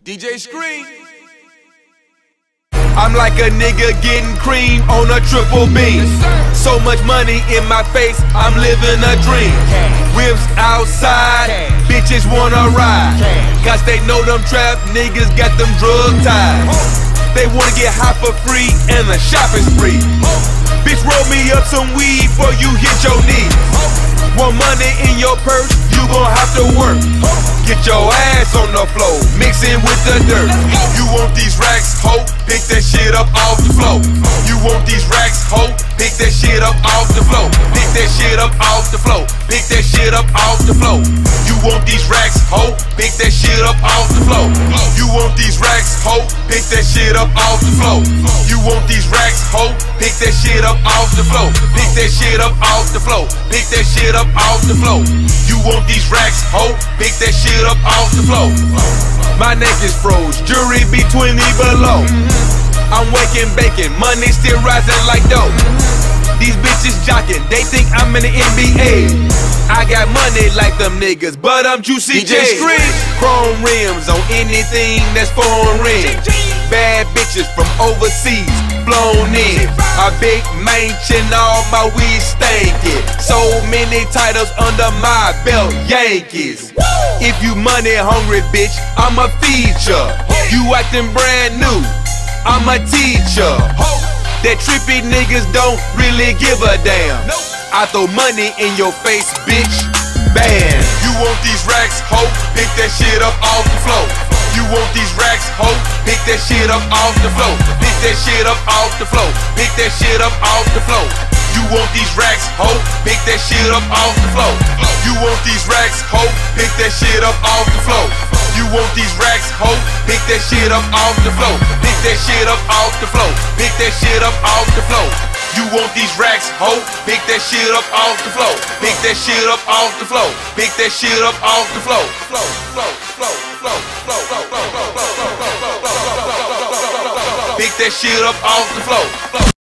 DJ Scream. I'm like a nigga getting cream on a triple B. So much money in my face, I'm living a dream. Whips outside, bitches wanna ride. Cause they know them trap niggas got them drug ties. They wanna get high for free and a shopping spree. Bitch, roll me up some weed before you hit your knees. Money in your purse, you gon' have to work. Get your ass on the floor, mixing with the dirt. You want these racks, ho? Pick that shit up off the floor. You want these racks, ho? Pick that shit up off the floor. Pick that shit up off the floor. Pick that shit up off the floor. You want these racks, ho? Pick that shit up off the floor. You want these racks, ho? Pick that shit up off the floor. You want these racks, ho? Pick that shit up off the floor. Pick that shit up off the floor. Pick that shit up off the floor. You want these racks, ho? Pick that shit up off the floor. My neck is froze, jury be 20 below. I'm waking bacon, money still rising like dough. These bitches jocking, they think I'm in the NBA. I got money like them niggas, but I'm juicy DJ J. Chrome rims on anything that's foreign. Bad bitches from overseas flown in. Big mansion, all my weed stankin'. So many titles under my belt, Yankees. If you money hungry, bitch, I'ma feed ya. You acting brand new, I'm a teacher. That trippy niggas don't really give a damn. I throw money in your face, bitch. Bam. You want these racks, ho? Pick that shit up off the floor. You want these racks, ho? Pick that shit up off the floor. Pick that shit up off the floor. Pick that shit up off the floor. You want these racks, ho? Pick that shit up off the floor. You want these racks, ho? Pick that shit up off the floor. You want these racks, ho? Pick that shit up off the floor. Pick that shit up off the floor. Pick that shit up off the floor. You want these racks, ho? Pick that shit up off the floor. Pick that shit up off the floor. Pick that shit up off the floor. Flow, flow, flow, that shit up off the floor.